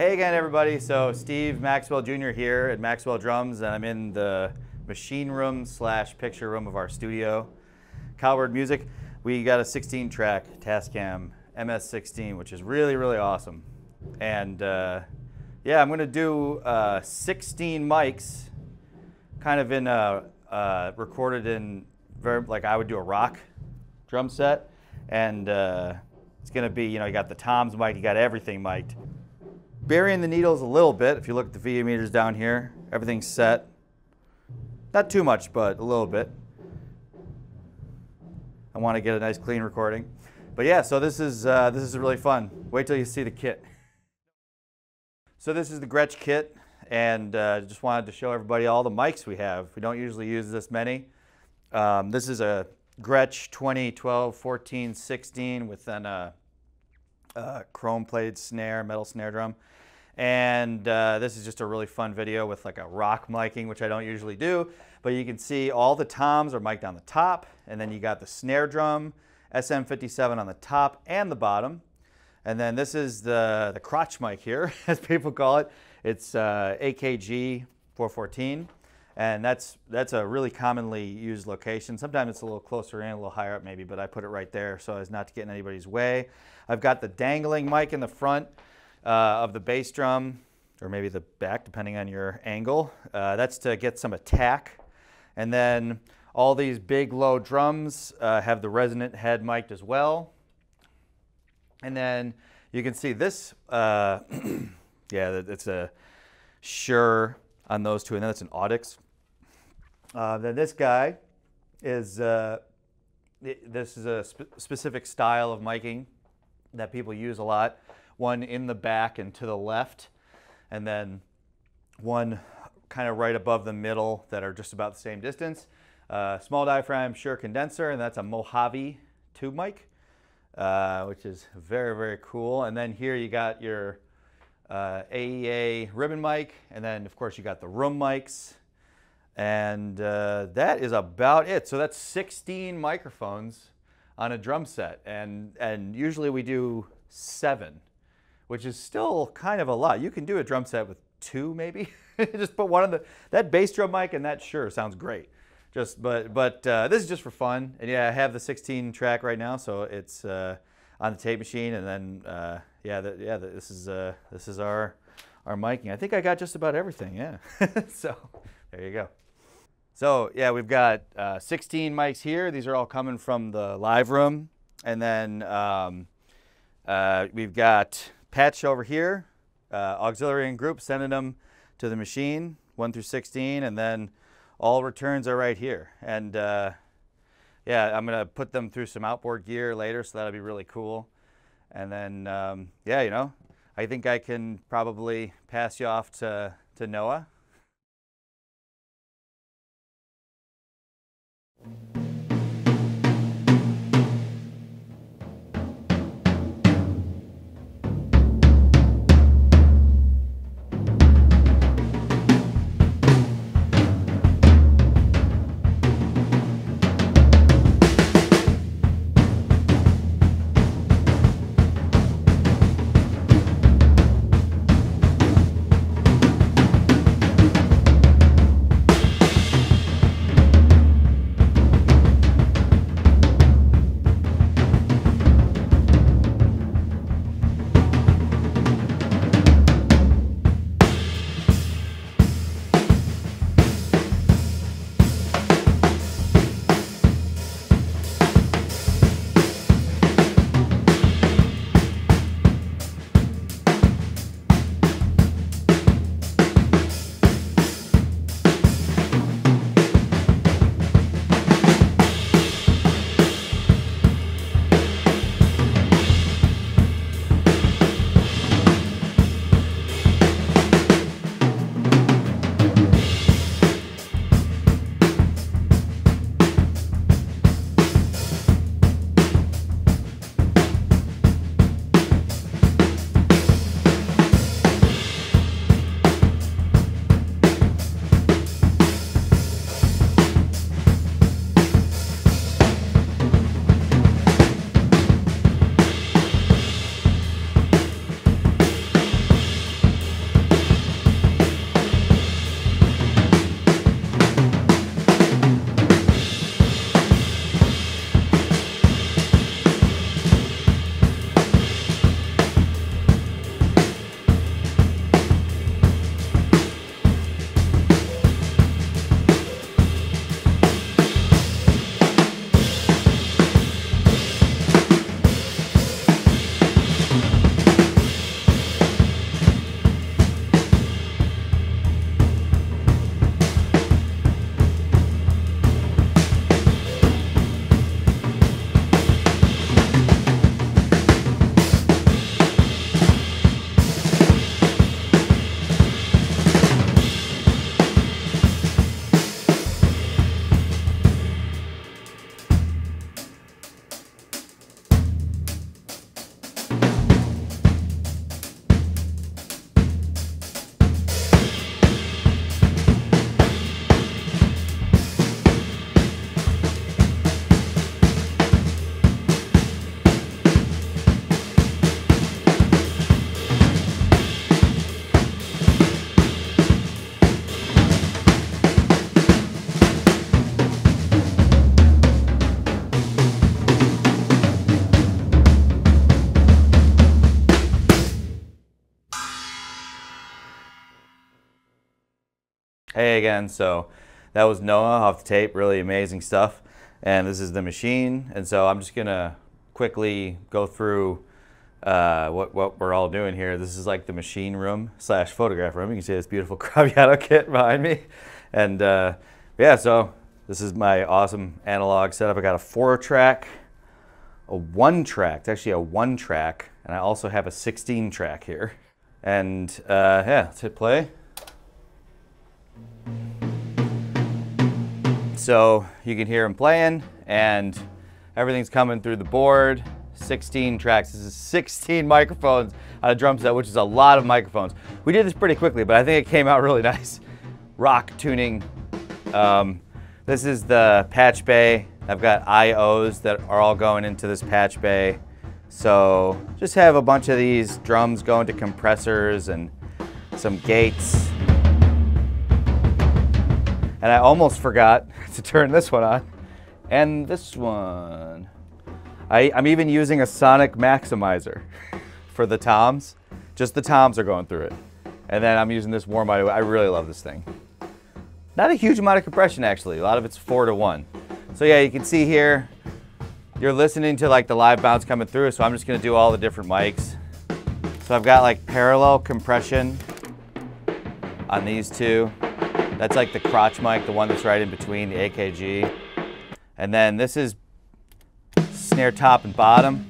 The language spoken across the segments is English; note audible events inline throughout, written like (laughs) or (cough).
Hey again, everybody. So Steve Maxwell Jr. here at Maxwell Drums, and I'm in the machine room slash picture room of our studio. Cowbird Music. We got a 16-track Tascam MS16, which is really, really awesome. And uh, yeah, I'm to do uh, 16 mics, kind of in a uh, recorded in very like I would do a rock drum set, and uh, it's to be you know you got the toms mic, you got everything mic'd. Burying the needles a little bit. If you look at the VU meters down here, everything's set. Not too much, but a little bit. I want to get a nice clean recording. But yeah, so this is uh, this is really fun. Wait till you see the kit. So this is the Gretsch kit, and uh, just wanted to show everybody all the mics we have. We don't usually use this many. Um, this is a Gretsch 20, 12, 14, 16 with then a, a chrome plated snare, metal snare drum. And uh, this is just a really fun video with like a rock miking, which I don't usually do. But you can see all the toms are mic'd on the top, and then you got the snare drum, SM57 on the top and the bottom. And then this is the, the crotch mic here, (laughs) as people call it. It's uh, AKG 414. And that's, that's a really commonly used location. Sometimes it's a little closer in, a little higher up maybe, but I put it right there so as not to get in anybody's way. I've got the dangling mic in the front uh, of the bass drum, or maybe the back, depending on your angle. Uh, that's to get some attack. And then all these big low drums uh, have the resonant head mic'd as well. And then you can see this, uh, (clears throat) yeah, it's a Shure on those two, and then it's an Audix. Uh, then this guy is, uh, this is a spe specific style of miking that people use a lot. One in the back and to the left, and then one kind of right above the middle that are just about the same distance. Uh, small diaphragm Shure condenser, and that's a Mojave tube mic, uh, which is very, very cool. And then here you got your uh, AEA ribbon mic, and then of course you got the room mics, and uh, that is about it. So that's 16 microphones on a drum set, and and usually we do seven, which is still kind of a lot. You can do a drum set with two maybe. (laughs) just put one of the that bass drum mic and that sure sounds great. Just but but uh, this is just for fun, and yeah, I have the 16 track right now, so it's uh, on the tape machine, and then uh, yeah, the, yeah, the, this is uh, this is our our miking. I think I got just about everything. Yeah, (laughs) so there you go. So yeah, we've got uh, 16 mics here. These are all coming from the live room, and then um, uh, we've got patch over here, auxiliary and group sending them to the machine, 1 through 16, and then all returns are right here. And uh, yeah, I'm gonna put them through some outboard gear later, so that'll be really cool. And then, um, yeah, you know, I think I can probably pass you off to, to Noah. Hey again. So that was Noah off the tape. Really amazing stuff. And this is the machine. And so I'm just gonna quickly go through uh, what what we're all doing here. This is like the machine room slash photograph room. You can see this beautiful (laughs) Craviotto kit behind me. And uh, yeah, so this is my awesome analog setup. I got a four track, a one track. It's actually a one track, and I also have a 16 track here. And uh, yeah, let's hit play. So you can hear him playing and everything's coming through the board. 16 tracks. This is 16 (laughs) microphones on a drum set, which is a lot of microphones. We did this pretty quickly, but I think it came out really (laughs) nice. Rock tuning. Um, this is the patch bay. I've got IOs that are all going into this patch bay. So just have a bunch of these drums going to compressors and some gates. And I almost forgot (laughs) to turn this one on. And this one. I, am even using a sonic maximizer (laughs) for the toms. Just the toms are going through it. And then I'm using this warm body. I really love this thing. Not a huge amount of compression actually. A lot of it's four to one. So yeah, you can see here, you're listening to like the live bounce coming through. So I'm just gonna do all the different mics. So I've got like parallel compression on these two. That's like the crotch mic, the one that's right in between the AKG. And then this is snare top and bottom.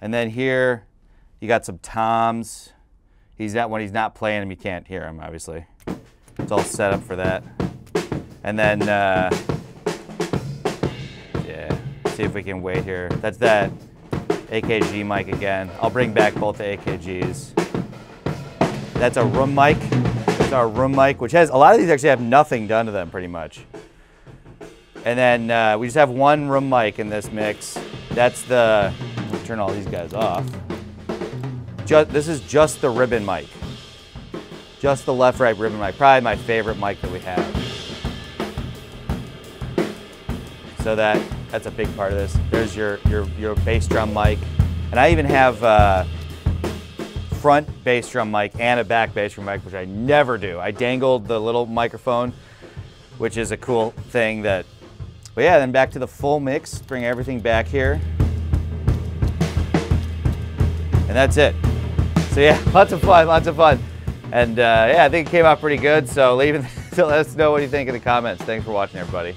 And then here, you got some toms. He's not, when he's not playing them, you can't hear him, obviously. It's all set up for that. And then, uh, yeah, see if we can wait here. That's that AKG mic again. I'll bring back both the AKGs. That's a room mic. That's our room mic, which has, a lot of these actually have nothing done to them pretty much. And then uh, we just have one room mic in this mix. That's the, turn all these guys off. Just, this is just the ribbon mic. Just the left right ribbon mic. Probably my favorite mic that we have. So that that's a big part of this. There's your your your bass drum mic, and I even have uh, front bass drum mic and a back bass drum mic, which I never do. I dangled the little microphone, which is a cool thing that, but yeah, then back to the full mix, bring everything back here. And that's it. So yeah, (laughs) lots of fun, lots of fun. And uh, yeah, I think it came out pretty good. So leave it, (laughs) let us know what you think in the comments. Thanks for watching, everybody.